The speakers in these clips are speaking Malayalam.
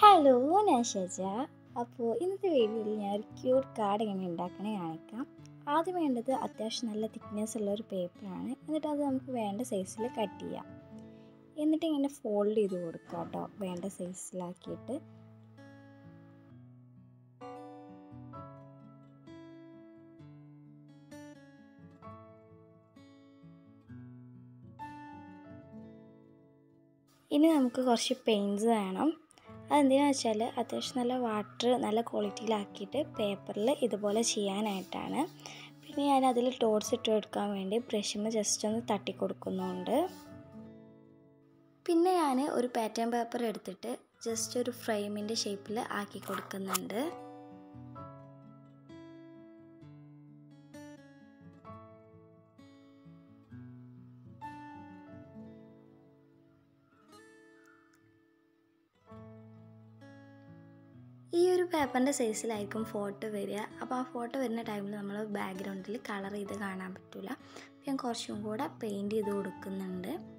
ഹലോ ഞാൻ ഷജ. അപ്പോൾ ഇന്നത്തെ വീഡിയോയിൽ ഞാൻ ഒരു ക്യൂട്ട് കാർഡ് എങ്ങനെ ഉണ്ടാക്കണേ കാണിക്കാം. ആദ്യം വേണ്ടത് അത്യാവശ്യം നല്ല തിക്നെസ് ഉള്ള ഒരു പേപ്പറാണ് എന്നിട്ട് അത് നമുക്ക് വേണ്ട സൈസിൽ കട്ട് ചെയ്യാം. എന്നിട്ട് ഇങ്ങനെ ഫോൾഡ് ചെയ്ത് കൊടുക്കുക കേട്ടോ. വേണ്ട സൈസിലാക്കിയിട്ട് ഇനി നമുക്ക് കുറച്ച് പെയിൻസ് വേണം. അതെന്തിനാണെന്ന് വെച്ചാൽ അത്യാവശ്യം നല്ല വാട്ടർ നല്ല ക്വാളിറ്റിയിലാക്കിയിട്ട് പേപ്പറിൽ ഇതുപോലെ ചെയ്യാനായിട്ടാണ്. പിന്നെ ഞാൻ അതിൽ ടോർസ് ഇട്ട് കൊടുക്കാൻ വേണ്ടി ബ്രഷിന് ജസ്റ്റ് ഒന്ന് തട്ടി കൊടുക്കുന്നുണ്ട്. പിന്നെ ഞാൻ ഒരു പാറ്റേൺ പേപ്പർ എടുത്തിട്ട് ജസ്റ്റ് ഒരു ഫ്രെയിമിന്റെ ഷേപ്പിൽ ആക്കി കൊടുക്കുന്നുണ്ട്. ഈ ഒരു പേപ്പറിന്റെ സൈസിലായിരിക്കും ഫോട്ടോ വരിക. അപ്പോൾ ആ ഫോട്ടോ വരുന്ന ടൈമിൽ നമ്മൾ ബാക്ക്ഗ്രൗണ്ടിൽ കളർ ചെയ്ത് കാണാൻ പറ്റില്ല. ഞാൻ കുറച്ചും കൂടെ പെയിന്റ് ചെയ്ത് കൊടുക്കുന്നുണ്ട്.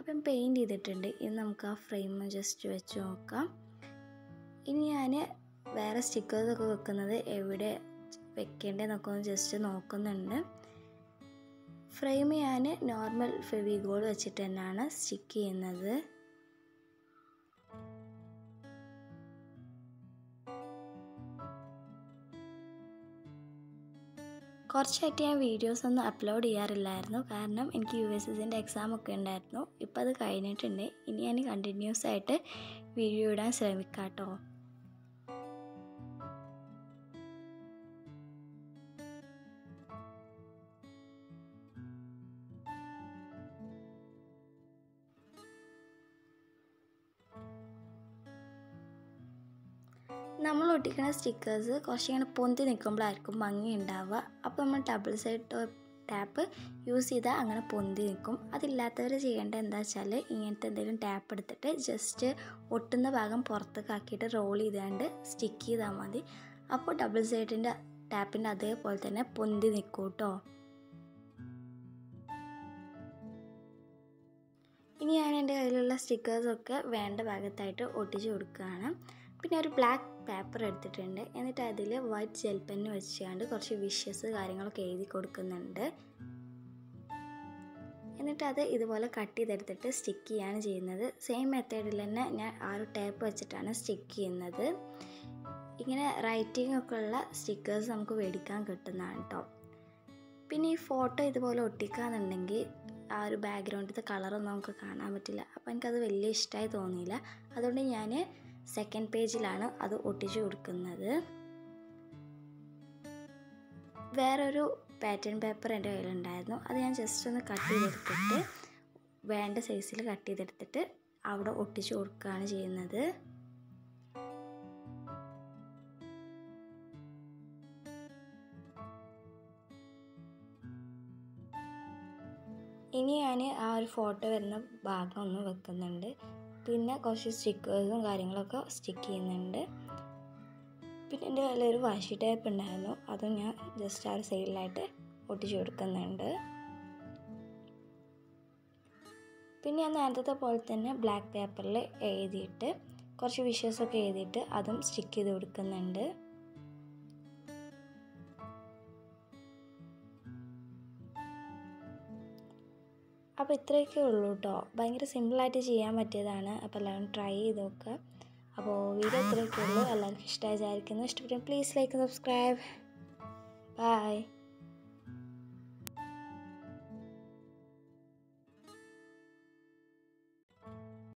അപ്പം പെയിന്റ് ചെയ്തിട്ടുണ്ട്. ഇനി നമുക്ക് ആ ഫ്രെയിം ജസ്റ്റ് വെച്ച് നോക്കാം. ഇനി ഞാൻ വേറെ സ്റ്റിക്കേഴ്സൊക്കെ വെക്കുന്നത് എവിടെ വെക്കേണ്ടതെന്നൊക്കെ ഒന്ന് ജസ്റ്റ് നോക്കുന്നുണ്ട്. ഫ്രെയിം ഞാൻ നോർമൽ ഫെവിഗോൾ വെച്ചിട്ട് തന്നെയാണ് സ്റ്റിക്ക് ചെയ്യുന്നത്. കുറച്ചായിട്ട് ഞാൻ വീഡിയോസ് ഒന്നും അപ്ലോഡ് ചെയ്യാറില്ലായിരുന്നു. കാരണം എനിക്ക് യു എസ് എസിന്റെ എക്സാം ഒക്കെ ഉണ്ടായിരുന്നു. ഇപ്പോൾ അത് കഴിഞ്ഞിട്ടുണ്ട്. ഇനി ഞാൻ കണ്ടിന്യൂസ് ആയിട്ട് വീഡിയോ ഇടാൻ ശ്രമിക്കാം കേട്ടോ നമ്മൾ ഒട്ടിക്കുന്ന സ്റ്റിക്കേഴ്സ് കുറച്ച് ഇങ്ങനെ പൊന്തി നിൽക്കുമ്പോഴായിരിക്കും ഭംഗി ഉണ്ടാവുക അപ്പോൾ നമ്മൾ ഡബിൾ സൈഡ് ടാപ്പ് യൂസ് ചെയ്താൽ അങ്ങനെ പൊന്തി നിൽക്കും അതില്ലാത്തവർ ചെയ്യേണ്ടത് എന്താ വെച്ചാൽ ഇങ്ങനത്തെ എന്തെങ്കിലും ടാപ്പ് എടുത്തിട്ട് ജസ്റ്റ് ഒട്ടുന്ന ഭാഗം പുറത്തേക്ക് ആക്കിയിട്ട് റോൾ ചെയ്താണ്ട് സ്റ്റിക്ക് ചെയ്താൽ മതി. അപ്പോൾ ഡബിൾ സൈഡിന്റെ ടാപ്പിന്റെ അതേപോലെ തന്നെ പൊന്തി നിൽക്കും കേട്ടോ. ഇനി ഞാൻ എന്റെ കയ്യിലുള്ള സ്റ്റിക്കേഴ്സൊക്കെ വേണ്ട ഭാഗത്തായിട്ട് ഒട്ടിച്ച് കൊടുക്കുകയാണ്. പിന്നെ ഒരു ബ്ലാക്ക് പേപ്പർ എടുത്തിട്ടുണ്ട്. എന്നിട്ട് അതിൽ വൈറ്റ് ജെൽ പെന്ന് വെച്ചുകൊണ്ട് കുറച്ച് വിഷസ് കാര്യങ്ങളൊക്കെ എഴുതി കൊടുക്കുന്നുണ്ട്. എന്നിട്ട് അത് ഇതുപോലെ കട്ട് ചെയ്തെടുത്തിട്ട് സ്റ്റിക്ക് ചെയ്യാണ് ചെയ്യുന്നത്. സെയിം മെത്തേഡിൽ തന്നെ ഞാൻ ആ ഒരു ടേപ്പ് വെച്ചിട്ടാണ് സ്റ്റിക്ക് ചെയ്യുന്നത്. ഇങ്ങനെ റൈറ്റിംഗ് ഒക്കെ ഉള്ള സ്റ്റിക്കേഴ്സ് നമുക്ക് മേടിക്കാൻ കിട്ടുന്നതാണ് കേട്ടോ പിന്നെ ഈ ഫോട്ടോ ഇതുപോലെ ഒട്ടിക്കാന്നുണ്ടെങ്കിൽ ആ ഒരു ബാക്ക്ഗ്രൗണ്ടിലത്തെ കളറൊന്നും നമുക്ക് കാണാൻ പറ്റില്ല. അപ്പോൾ എനിക്കത് വലിയ ഇഷ്ടമായി തോന്നിയില്ല. അതുകൊണ്ട് ഞാൻ സെക്കൻഡ് പേജിലാണ് അത് ഒട്ടിച്ചു കൊടുക്കുന്നത് വേറൊരു പാറ്റേൺ പേപ്പർ എന്റെ കയ്യിലുണ്ടായിരുന്നു. അത് ഞാൻ ജസ്റ്റ് ഒന്ന് കട്ട് ചെയ്തെടുത്തിട്ട് വേണ്ട സൈസിൽ കട്ട് ചെയ്തെടുത്തിട്ട് അവിടെ ഒട്ടിച്ചു കൊടുക്കുകയാണ് ചെയ്യുന്നത്. ഇനി ഞാൻ ആ ഒരു ഫോട്ടോ വരുന്ന ഭാഗം ഒന്ന് വെക്കുന്നുണ്ട്. പിന്നെ കുറച്ച് സ്റ്റിക്കേഴ്സും കാര്യങ്ങളൊക്കെ സ്റ്റിക്ക് ചെയ്യുന്നുണ്ട്. പിന്നെ എന്റെ കയ്യിൽ ഒരു വാശി ടൈപ്പ് ഉണ്ടായിരുന്നു. അതും ഞാൻ ജസ്റ്റ് ആ സൈഡിലായിട്ട് ഒട്ടിച്ചു കൊടുക്കുന്നുണ്ട്. പിന്നെ ഞാൻ നേരത്തെ പോലെ തന്നെ ബ്ലാക്ക് പേപ്പറിൽ എഴുതിയിട്ട് കുറച്ച് വിഷസൊക്കെ എഴുതിയിട്ട് അതും സ്റ്റിക്ക് ചെയ്ത് കൊടുക്കുന്നുണ്ട്. അപ്പോൾ ഇത്രയൊക്കെ ഉള്ളൂ കേട്ടോ ഭയങ്കര സിമ്പിളായിട്ട് ചെയ്യാൻ പറ്റിയതാണ്. അപ്പോൾ എല്ലാവരും ട്രൈ ചെയ്ത് നോക്കുക. അപ്പോൾ വീഡിയോ ഇത്രയൊക്കെ ഉള്ളൂ. എല്ലാവർക്കും ഇഷ്ടമായി വിചാരിക്കുന്നു. ഇഷ്ടപ്പെട്ടു പ്ലീസ് ലൈക്ക് സബ്സ്ക്രൈബ് ബൈ